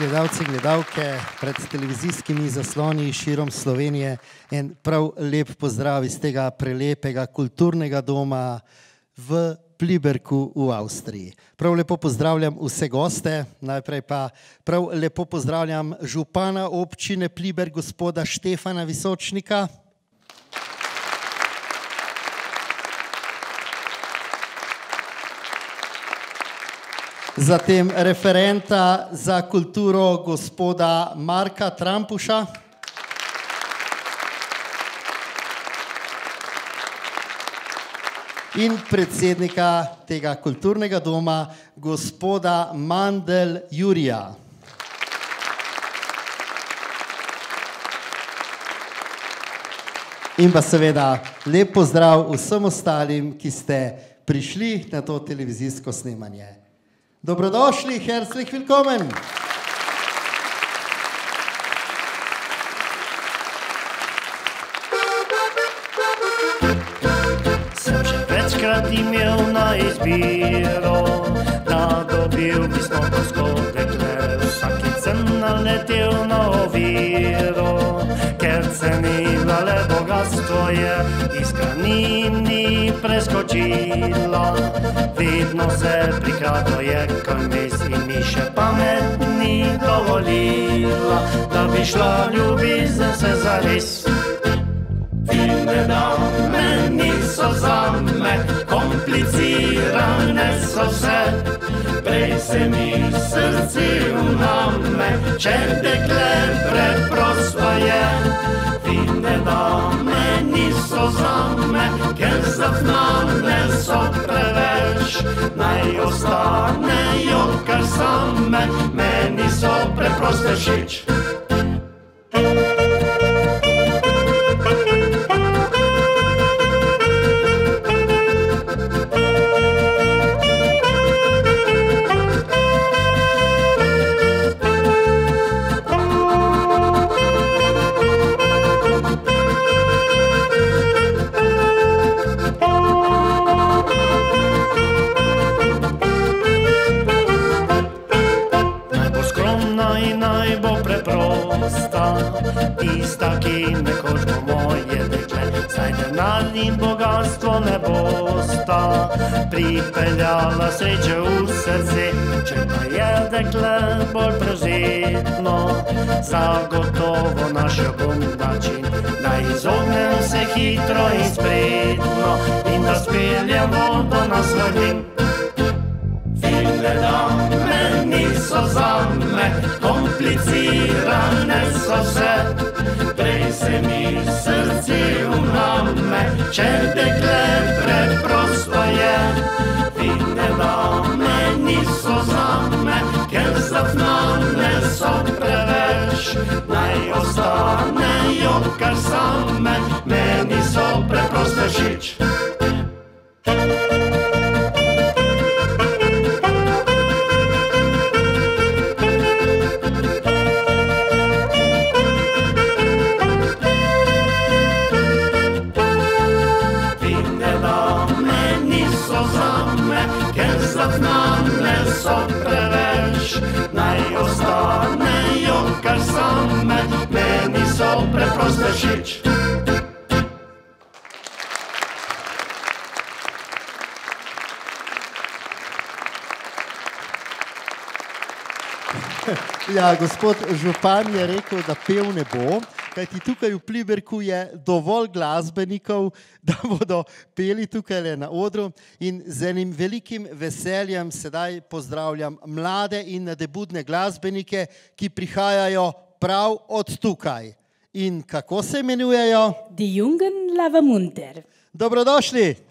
gledalci, gledalke pred televizijskimi zasloni širom Slovenije, en prav lep pozdrav iz tega prelepega kulturnega doma v Pliberku v Avstriji. Prav lepo pozdravljam vse goste, najprej pa prav lepo pozdravljam župana občine Pliber, gospoda Štefana Visočnika. Zatem referenta za kulturo gospoda Marka Trampuša. In predsednika tega kulturnega doma, gospoda Mandel Jurija. In pa seveda lep pozdrav vsem ostalim, ki ste prišli na to televizijsko snemanje. Dobrodošli, herzlich willkommen. Sem že večkrat imel na izbiro, da dobil bi snotovsko dekle. Vsakič sem naletel na oviro, ker cenila le bogatstvo je, iskra ni ni preskočila. Vedno se prikladuje konec in mi še pamet ni dovolila, da bi šla ljubezen se zares. Filme dame niso za me, komplicirane so vse. Prej se mi srce uname, če dekle preprosto je. Filme dame niso za me, ker zafnane so preveč. Naj ostanejo kar same, meni so preprosto všeč. Ki nekoč bo moje dekle. Saj denar in bogatstvo ne bosta pripeljala sreče v srce. Če pa je dekle bolj prevzetno, zagotovo našel bom način, da izognem se hitro in spretno in da speljemo do nas vrnim. Filme dame niso za me, komplicirane so vse. Se mi srce uname, če dekle preprosto je. Filme dame niso za me, ker zafnane so preveč. Naj ostanejo kar same, meni so preprosto všeč. Ja, gospod župan je rekel, da pev ne bo, kajti tukaj v Pliberku je dovolj glasbenikov, da bodo peli tukaj na odru. In z enim velikim veseljem sedaj pozdravljam mlade in debutne glasbenike, ki prihajajo prav od tukaj. In kako se imenujejo? Die Jungen Lavamunter. Dobrodošli.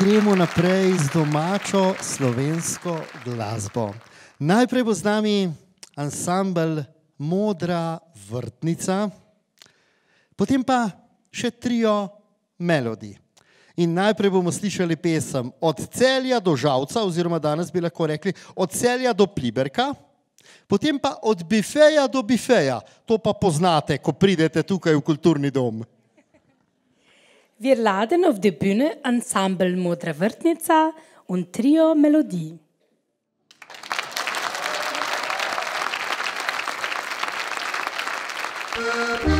Gremo naprej z domačo slovensko glasbo. Najprej bo z nami ansambl Modra vrtnica, potem pa še trio Melody. In najprej bomo slišali pesem Od celja do žalca, oziroma danes bi lahko rekli Od celja do pliberka, potem pa Od bifeja do bifeja. To pa poznate, ko pridete tukaj v kulturni dom. Wir laden auf die Bühne Ensemble Modra Vrtnica und Trio Melodie. Od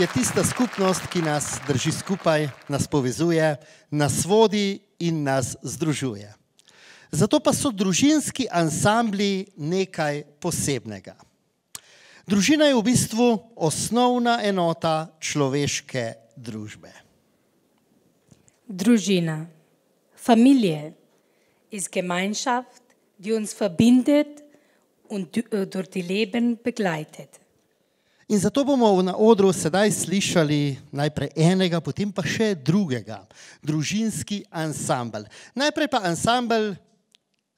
je tista skupnost, ki nas drži skupaj, nas povezuje, nas vodi in nas združuje. Zato pa so družinski ansambli nekaj posebnega. Družina je v bistvu osnovna enota človeške družbe. Družina, Familie ist Gemeinschaft, die uns verbindet und äh, durch die Leben begleitet. In zato bomo na odru sedaj slišali najprej enega, potem pa še drugega, družinski ansambl. Najprej pa ansambl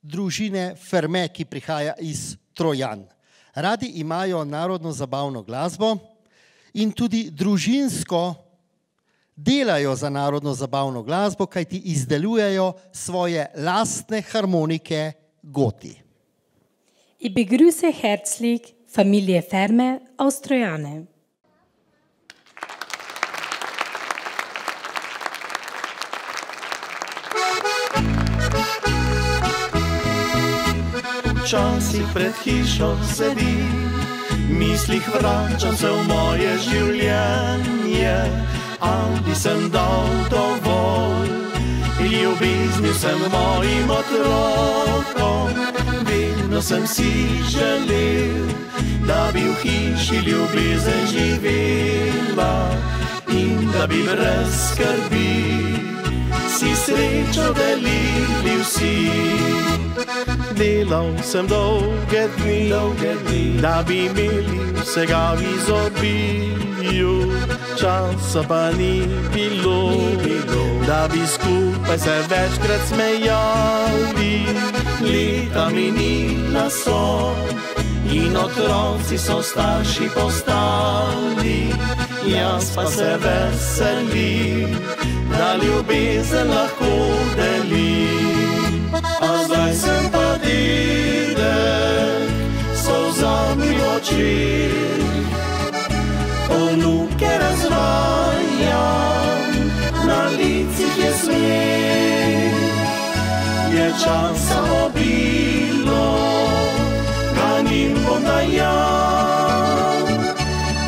družine Ferme, ki prihaja iz Trojan. Radi imajo narodno zabavno glasbo in tudi družinsko delajo za narodno zabavno glasbo, kajti izdelujejo svoje lastne harmonike goti. Ich begrüße herzlich Familie Ferme aus Trojane. Včasih pred hišo sedi, mislih vračam se v moje življenje, ali sem dal dovolj. Ljubezni sem mojim otrokom, vedno sem si želel, da bi v hiši ljubezen živela in da bi brez skrbi si srečo delili vsi. Delal sem dolge dni, dolge dni, da bi imeli vsega v izobilju, časa pa ni bilo, ni bilo, da bi skupaj se večkrat smejali, leta minila so in otroci so starši postali, jaz pa se veselim, da ljubezen lahko delim. A zdaj sem pa dedek, solzami v očeh, ponuke razvajam, na licih je smeh, je časa obilo, ga njim bom dajal,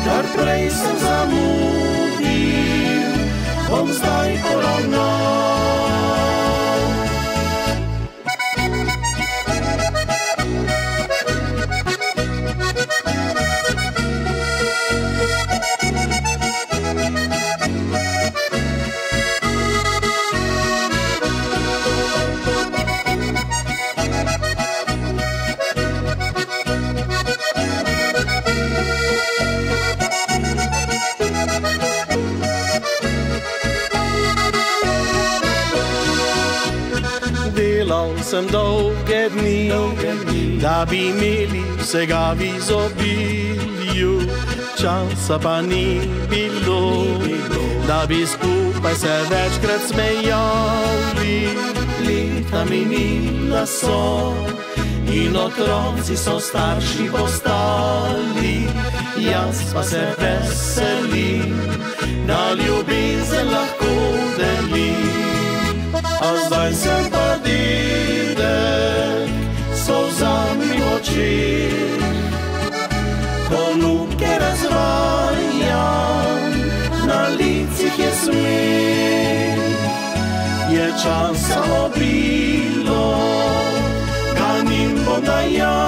kar prej sem zamudil, bom zdaj poravnal. Sem dolge dni, da bi imeli vsega v izobilju, časa pa ni bilo, da bi skupaj se večkrat smejali, leta minila so. In otroci so starši postali, jaz pa se veselim, da ljubezen lahko delim. A zdaj sem pa dedek, so vzami v oči, ponudke razvajam, na licih je smeh, je časa obilo ganim Boga ja,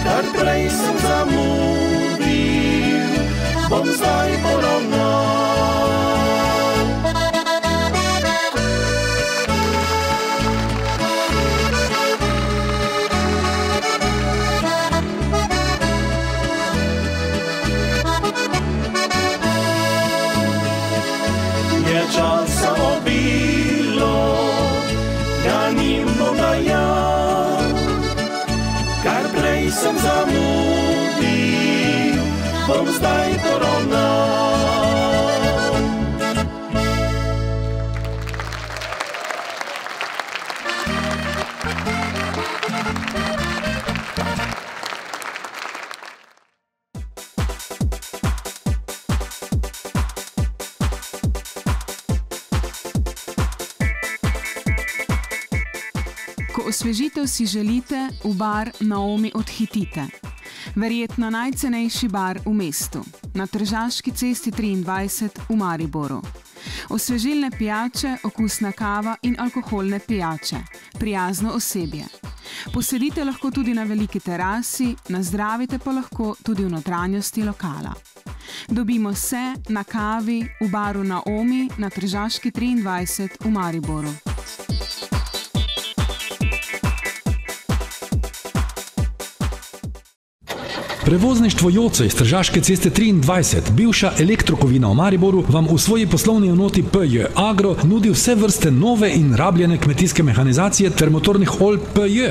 kar prej sem zamudil, si želite, v bar Naomi odhitite. Verjetno najcenejši bar v mestu, na Tržaški cesti 23 v Mariboru. Osvežilne pijače, okusna kava in alkoholne pijače, prijazno osebje. Posedite lahko tudi na veliki terasi, nazdravite pa lahko tudi v notranjosti lokala. Dobimo se na kavi v baru Naomi na Tržaški 23 v Mariboru. Prevozništvo Joco iz Tržaške ceste 23, bivša elektrokovina v Mariboru, vam v svoji poslovni enoti PJ Agro nudi vse vrste nove in rabljene kmetijske mehanizacije ter motornih olj PJ.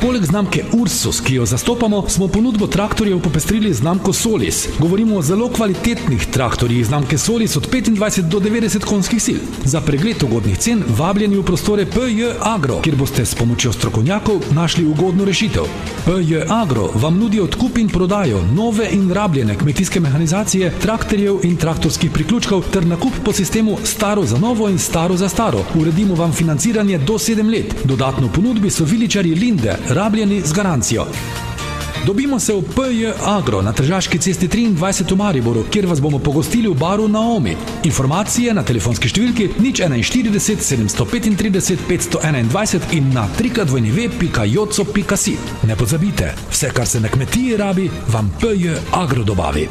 Poleg znamke Ursus, ki jo zastopamo, smo ponudbo traktorjev popestrili znamko Solis. Govorimo o zelo kvalitetnih traktorjih znamke Solis od 25 do 90 konjskih sil. Za pregled ugodnih cen vabljeni v prostore PJ Agro, kjer boste s pomočjo strokovnjakov našli ugodno rešitev. PJ Agro vam nudi odkup in prodajo nove in rabljene kmetijske mehanizacije, traktorjev in traktorskih priključkov ter nakup po sistemu staro za novo in staro za staro. Uredimo vam financiranje do 7 let. Dodatno ponudbi so viličari Linde, rabljeni z garancijo. Dobimo se v PJ Agro na Tržaški cesti 23 v Mariboru, kjer vas bomo pogostili v baru Naomi. Informacije na telefonski številki nič 41 735 521 in na trikadvojneve.joco.si. Ne pozabite, vse, kar se na kmetiji rabi, vam PJ Agro dobavi.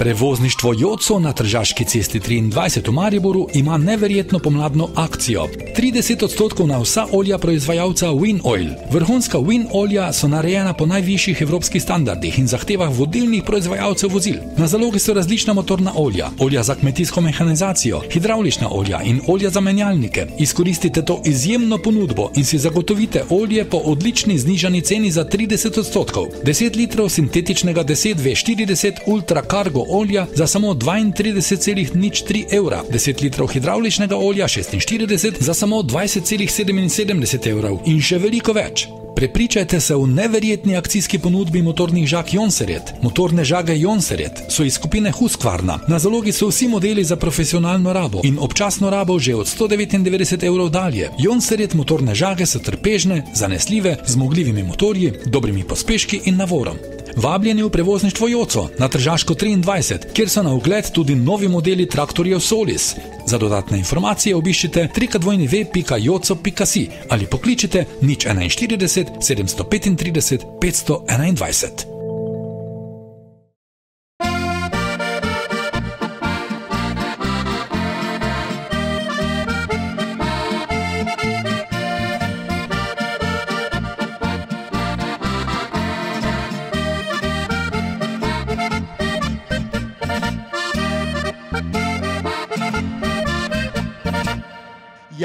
Prevozništvo Joco na Tržaški cesti 23 v Mariboru ima neverjetno pomladno akcijo. 30 odstotkov na vsa olja proizvajalca Win Oil. Vrhunska Win olja so narejena po najvišjih evropskih standardih in zahtevah vodilnih proizvajalcev vozil. Na zalogi so različna motorna olja, olja za kmetijsko mehanizacijo, hidravlična olja in olja za menjalnike. Izkoristite to izjemno ponudbo in si zagotovite olje po odlični znižani ceni za 30 odstotkov. 10 litrov sintetičnega 10V40 Ultra Cargo olja za samo 32,03 evra, 10 litrov hidravličnega olja 46 za samo 20,77 evrov in še veliko več. Prepričajte se v neverjetni akcijski ponudbi motornih žag Jonseret. Motorne žage Jonseret so iz skupine Husqvarna. Na zalogi so vsi modeli za profesionalno rabo in občasno rabo že od 199 evrov dalje. Jonseret motorne žage so trpežne, zanesljive, zmogljivimi motorji, dobrimi pospeški in navorom. Vabljeni v prevozništvo Joco na Tržaško 23, kjer so na ogled tudi novi modeli traktorjev Solis. Za dodatne informacije obiščite www.joco.si ali pokličite nič 41 735 521.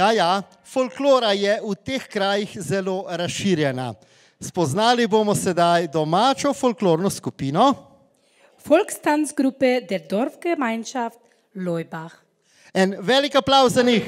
Ja, ja, folklora je v teh krajih zelo razširjena. Spoznali bomo sedaj domačo folklorno skupino. Volkstanzgruppe der Dorfgemeinschaft Leubach. En velik aplauz za njih.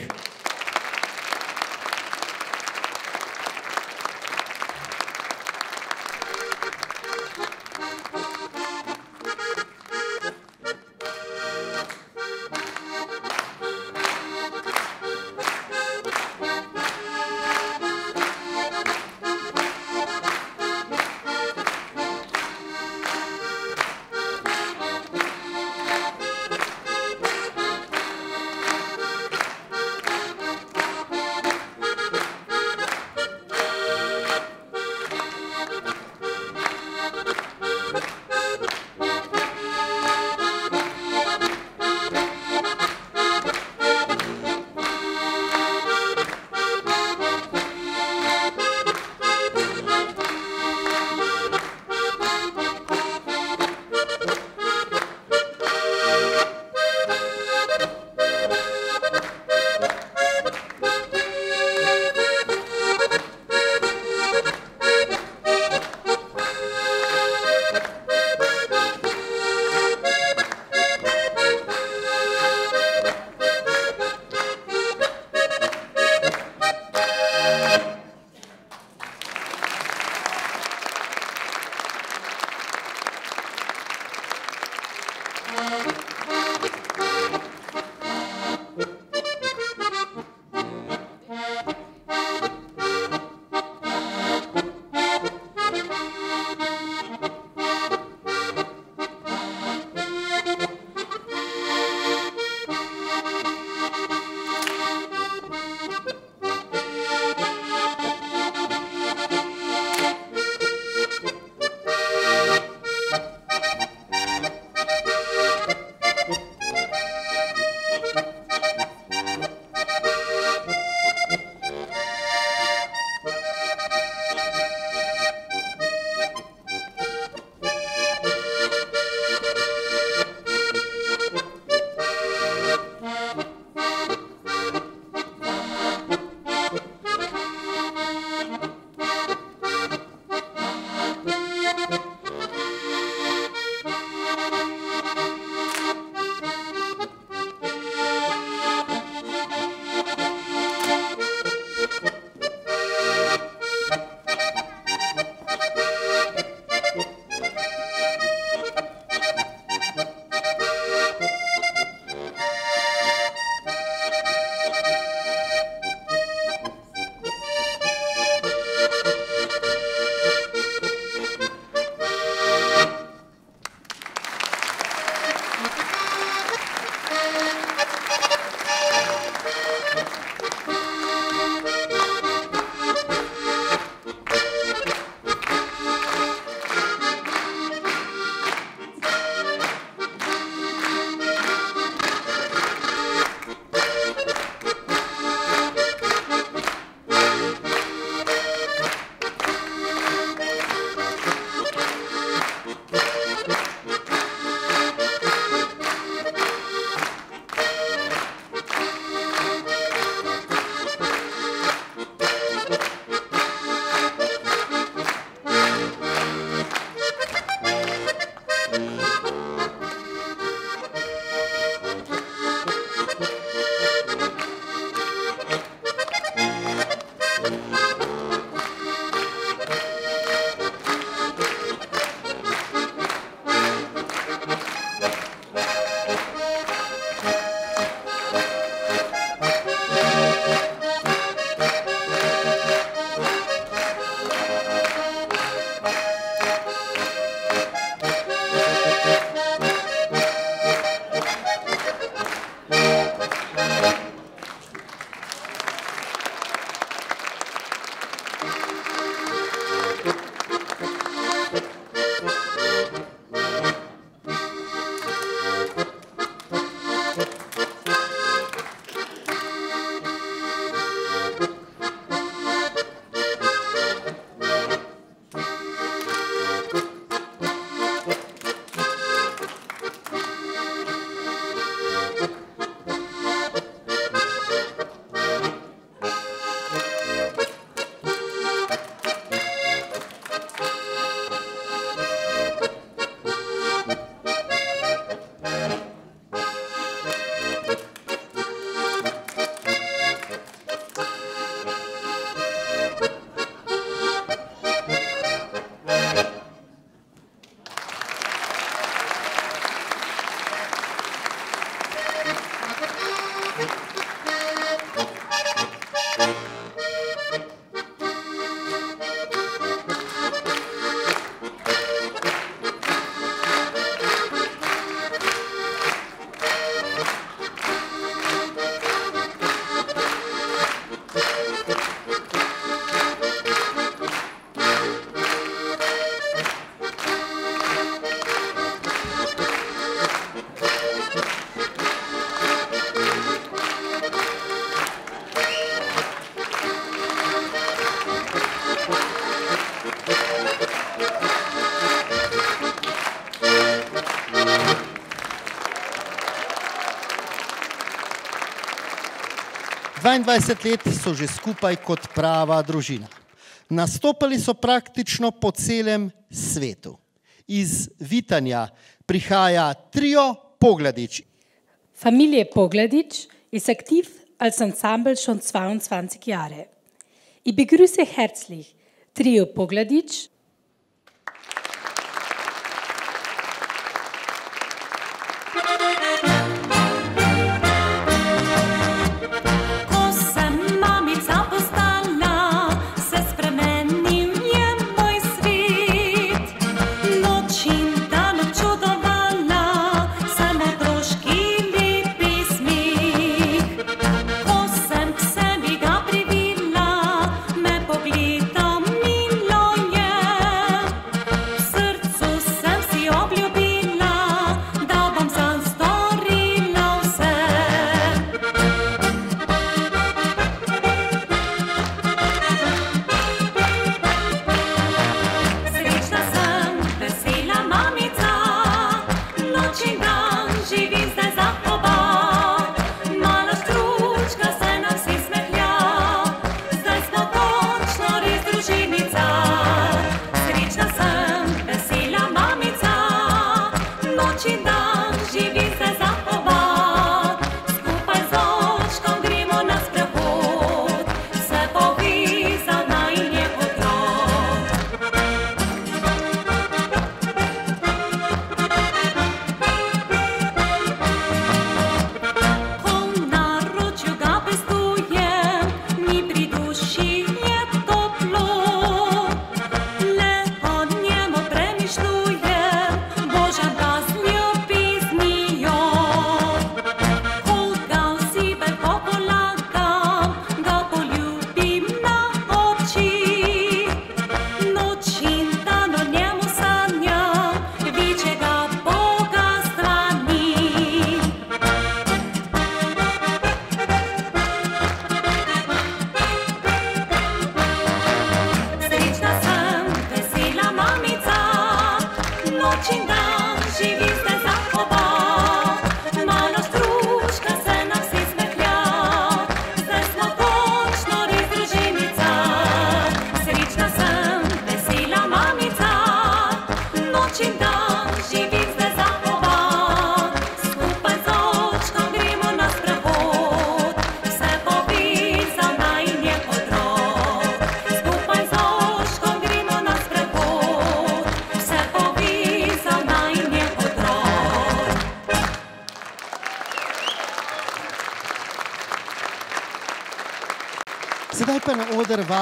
22 let so že skupaj kot prava družina. Nastopali so praktično po celem svetu. Iz Vitanja prihaja trio Pogladič. Familie Pogladic ist aktiv als Ensemble schon 22 Jahre. Ich begrüße herzlich Trio Pogladic,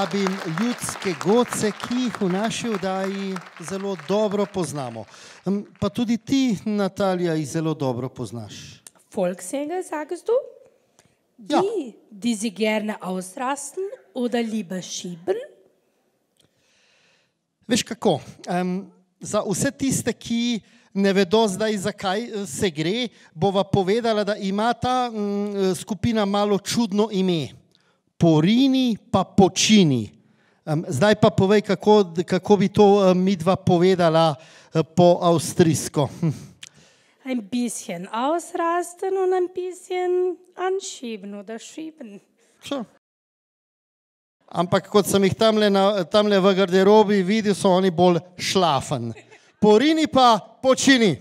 oder vabim ljudske goce, ki jih v naši oddaji zelo dobro poznamo. Pa tudi ti, Natalija, jih zelo dobro poznaš. Volkssänger, sagst du? Ja. Die, die sie gerne ausrasten oder lieber schieben? Veš kako? Um, za vse tiste, ki ne vedo zdaj, zakaj eh, se gre, bova povedala, da ima ta mm, skupina malo čudno ime. Porini pa počini. Zdaj pa povej, kako, kako bi to um, midva povedala eh, po avstrijsko. Hm. Ein bisschen ausrasten und ein bisschen anschieben oder schieben. Sure. Ampak kot sem jih tamle, na, tamle v garderobi videl, so oni bolj šlafen. Porini pa počini.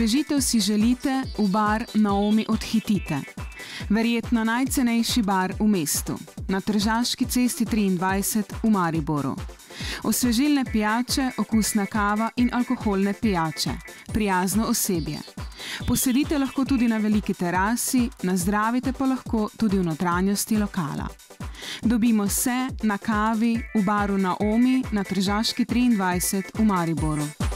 Osvežitev si želite, v bar Naomi odhitite. Verjetno najcenejši bar v mestu, na Tržaški cesti 23 v Mariboru. Osvežilne pijače, okusna kava in alkoholne pijače, prijazno osebje. Posedite lahko tudi na veliki terasi, nazdravite pa lahko tudi v notranjosti lokala. Dobimo se na kavi v baru Naomi na Tržaški 23 v Mariboru.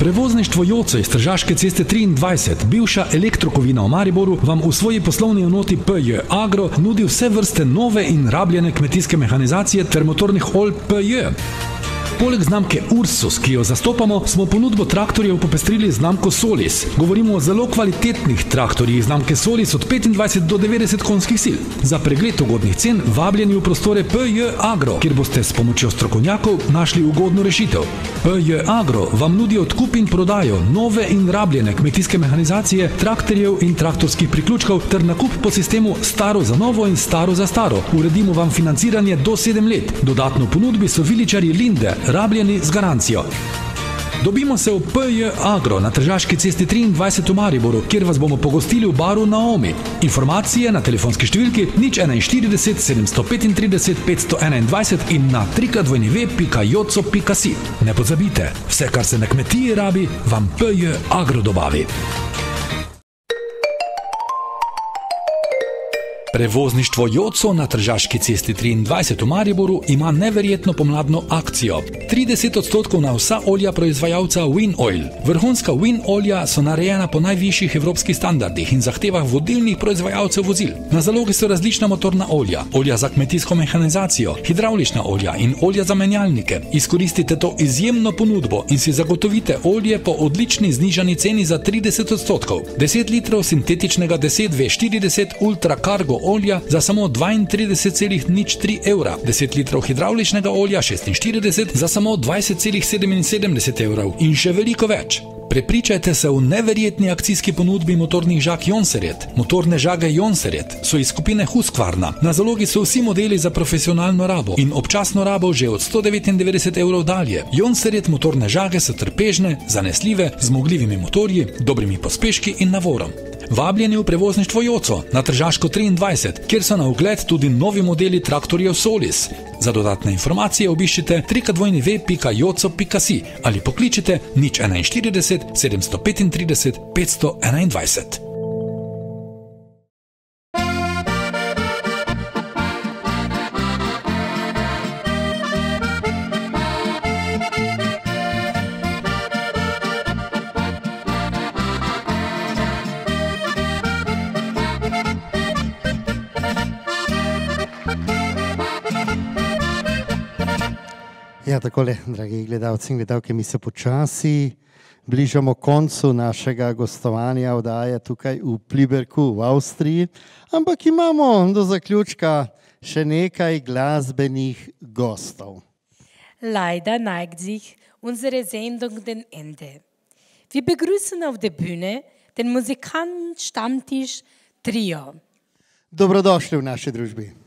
Prevozništvo Joco iz Tržaške ceste 23, bivša elektrokovina v Mariboru, vam v svoji poslovni enoti PJ Agro nudi vse vrste nove in rabljene kmetijske mehanizacije ter motornih olj PJ. Poleg znamke Ursus, ki jo zastopamo, smo ponudbo traktorjev popestrili z znamko Solis. Govorimo o zelo kvalitetnih traktorjih znamke Solis od 25 do 90 konjskih sil. Za pregled ugodnih cen vabljeni v prostore PJ Agro, kjer boste s pomočjo strokovnjakov našli ugodno rešitev. PJ Agro vam nudi odkup in prodajo nove in rabljene kmetijske mehanizacije, traktorjev in traktorskih priključkov ter nakup po sistemu staro za novo in staro za staro. Uredimo vam financiranje do 7 let. Dodatno ponudbi so viličari Linde, rabljeni z garancijo. Dobimo se v PJ Agro na Tržaški cesti 23 v Mariboru, kjer vas bomo pogostili v baru Naomi. Informacije na telefonski številki nič 41 735 521 in na www.joco.si. Ne pozabite, vse, kar se na kmetiji rabi, vam PJ Agro dobavi. Prevozništvo Joco na Tržaški cesti 23 v Mariboru ima neverjetno pomladno akcijo. 30 odstotkov na vsa olja proizvajalca WinOil. Vrhunska WinOilja so narejena po najvišjih evropskih standardih in zahtevah vodilnih proizvajalcev vozil. Na zalogi so različna motorna olja, olja za kmetijsko mehanizacijo, hidravlična olja in olja za menjalnike. Izkoristite to izjemno ponudbo in si zagotovite olje po odlični znižani ceni za 30 odstotkov. 10 litrov sintetičnega 10V40 Ultra Cargo olja za samo 32,03 evra, 10 litrov hidravličnega olja 46 za samo 20,77 evrov in še veliko več. Prepričajte se v neverjetni akcijski ponudbi motornih žag Jonseret. Motorne žage Jonseret so iz skupine Husqvarna. Na zalogi so vsi modeli za profesionalno rabo in občasno rabo že od 199 evrov dalje. Jonseret motorne žage so trpežne, zanesljive, zmogljivimi motorji, dobrimi pospeški in navorom. Vabljeni v prevozništvo Joco na Tržaško 23, kjer so na ogled tudi novi modeli traktorjev Solis. Za dodatne informacije obiščite www.joco.si ali pokličite nič 41 735 521. Ja, takole, dragi gledalci in gledalke, mi se počasi bližamo koncu našega gostovanja oddaje tukaj v Pliberku v Avstriji, ampak imamo do zaključka še nekaj glasbenih gostov. Leider neigt sich unsere Sendung dem Ende. Wir begrüßen auf der Bühne den Musikanten Stammtisch Trio. Dobrodošli v naši družbi.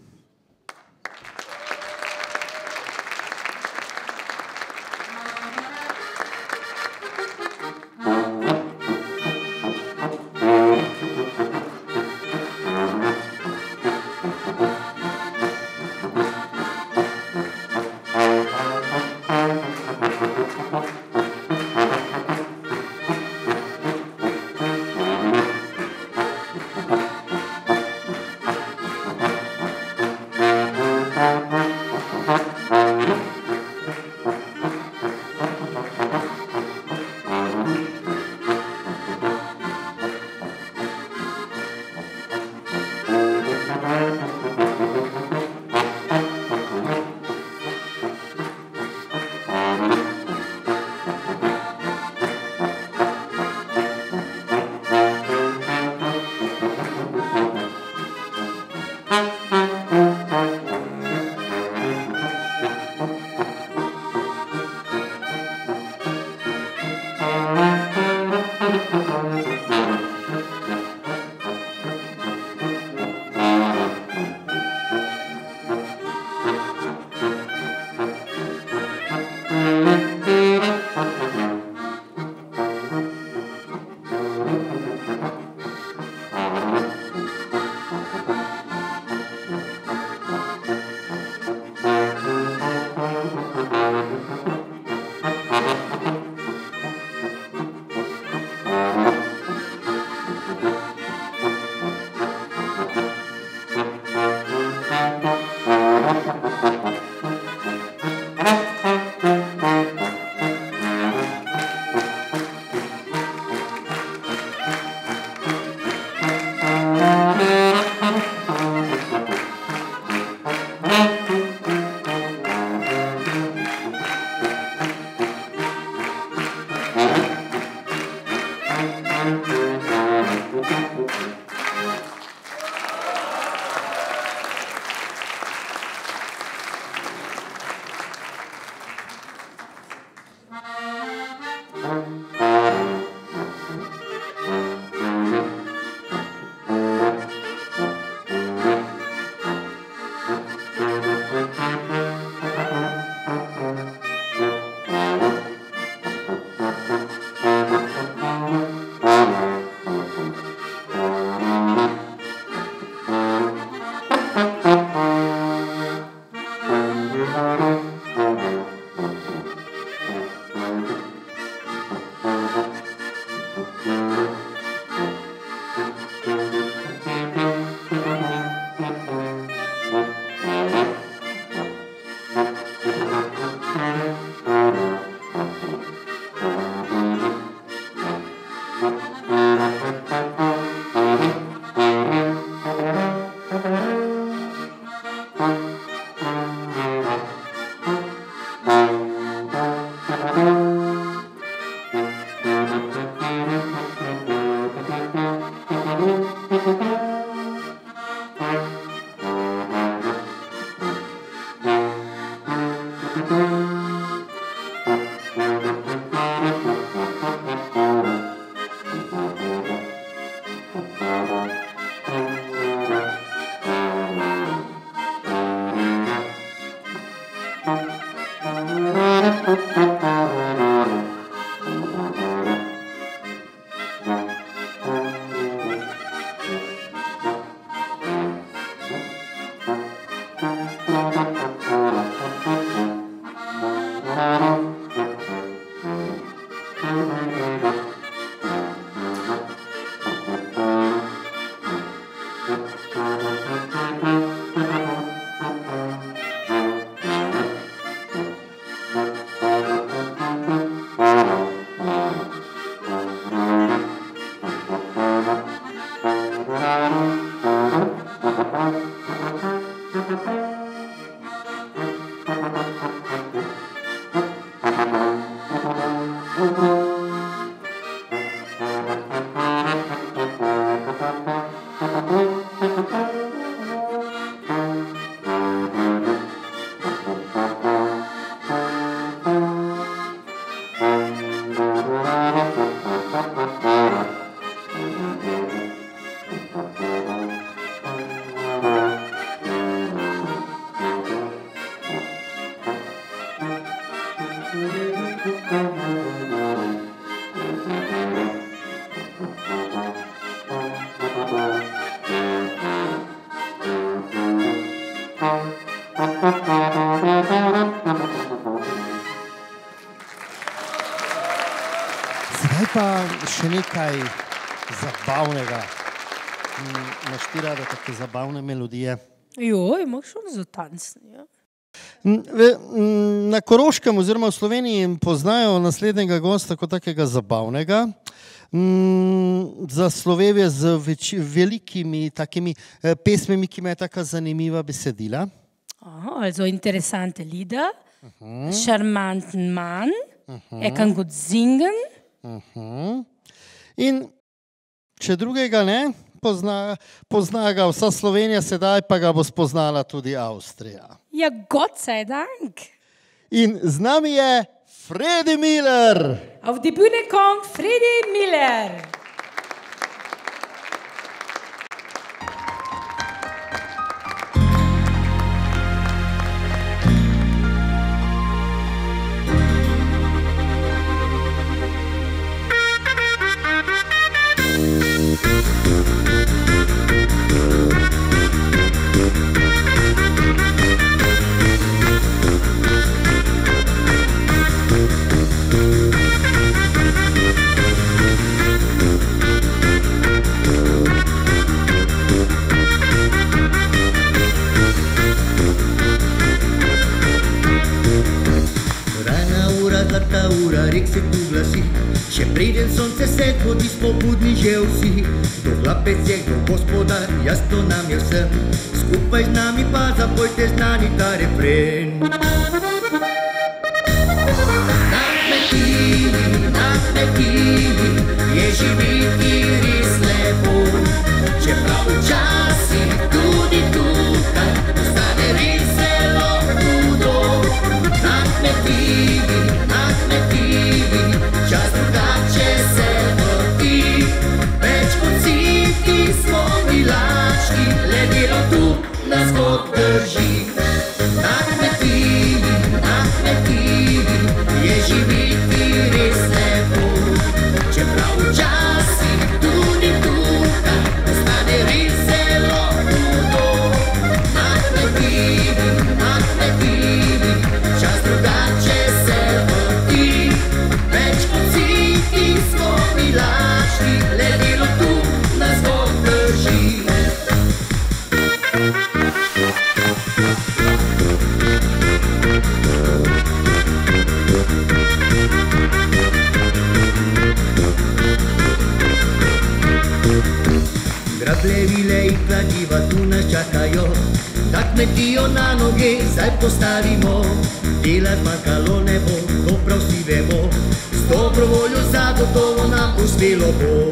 Zabavne melodije? Jo, imaš schon so tanzen. Ja. Na Koroškem oziroma v Sloveniji poznajo naslednjega gosta kot takega zabavnega. Mm, Za sloveve z več, velikimi takimi eh, pesmimi, ki imajo tako zanimiva besedila. Aha, also interessante Lieder, charmanten Mann, er kann gut singen. In če drugega ne, pozna, pozna ga vsa Slovenija, sedaj pa ga bo spoznala tudi Avstrija. Ja, Gott sei Dank. In z nami je Freddy Miller. Auf die Bühne kommt Freddy Miller. Delati manjkalo ne bo, prav vsi vemo, s dobro voljo zagotovo nam uspelo bo.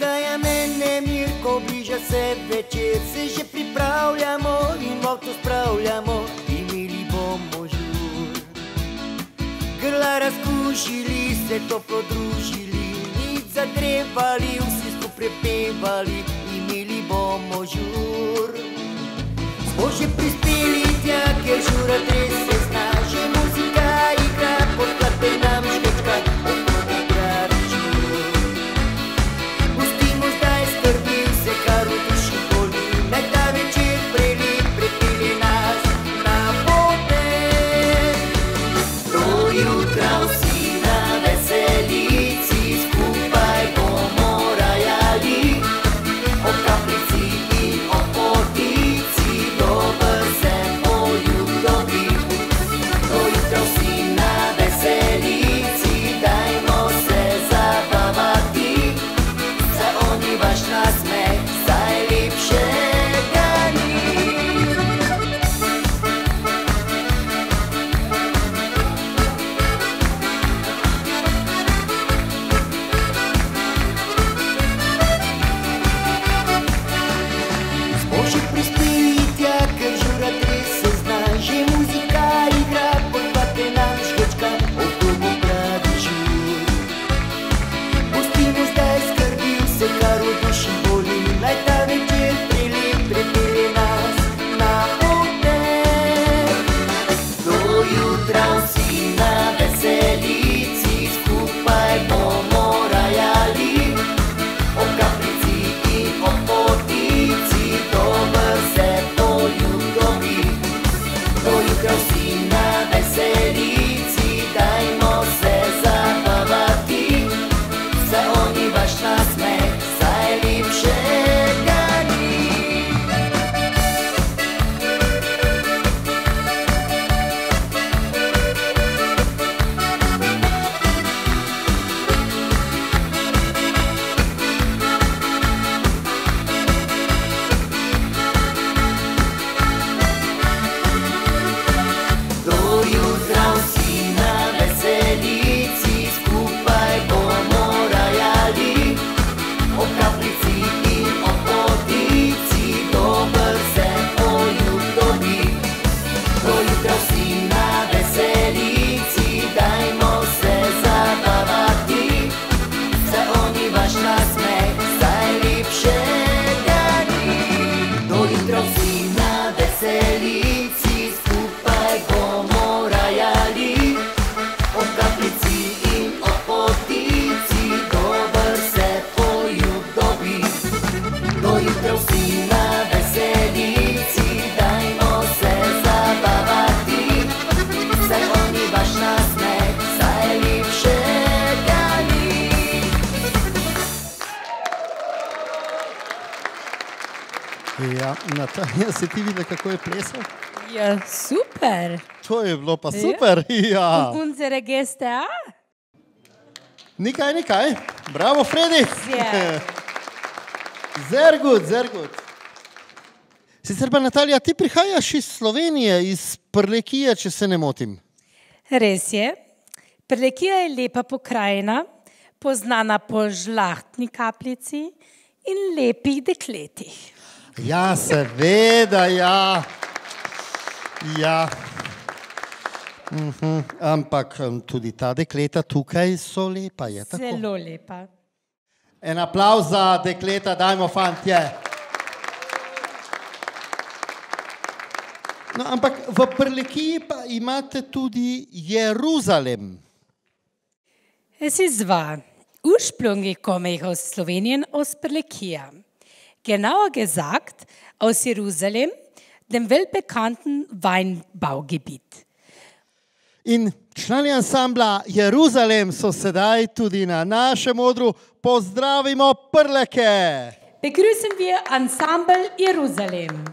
Zdaj je mene Mirko, bliža se večer, se že pripravljamo in v avto spravljamo, imeli bomo žur. Grla razkušili, se toplo družili, nič zagrevali, vsi skupaj prepevali, imeli bomo žur. Smo že prispeli tja, ker žura trese zna, že Do Ja, super. To je bilo pa super. Ja. Unsere Gäste auch. Nikaj, nikaj. Bravo, Fredi. Sehr. Zergut, zergut. Sicer pa Natalija, ti prihajaš iz Slovenije, iz Prlekije, če se ne motim. Res je. Prlekija je lepa pokrajina, poznana po žlahtni kapljici in lepih dekletih. Ja, seveda, ja. Ja. Mhm. Ampak tudi ta dekleta tukaj so lepa, je tako? Zelo lepa. En aplauz za dekleta, dajmo fantje. No, ampak v Prlekiji pa imate tudi Jeruzalem. Es ist wahr. Ursprünglich komme ich aus Slowenien, aus Prlekia. Genauer gesagt aus Jerusalem, dem weltbekannten Weinbaugebiet. In člani ansambla Jeruzalem so sedaj tudi na našem odru. Pozdravimo Prleke! Begrüßen wir Ensemble Jerusalem.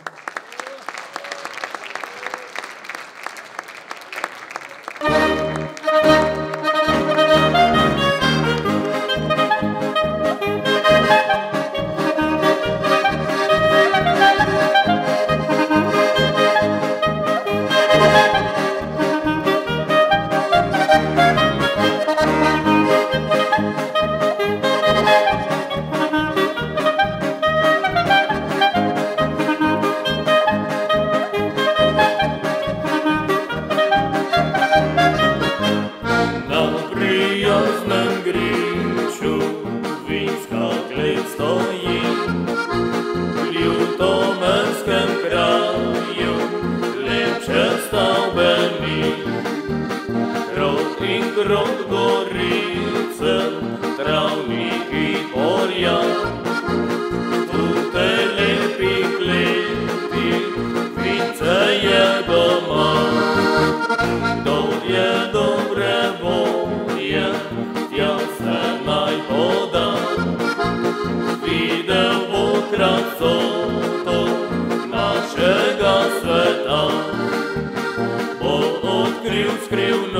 escreveu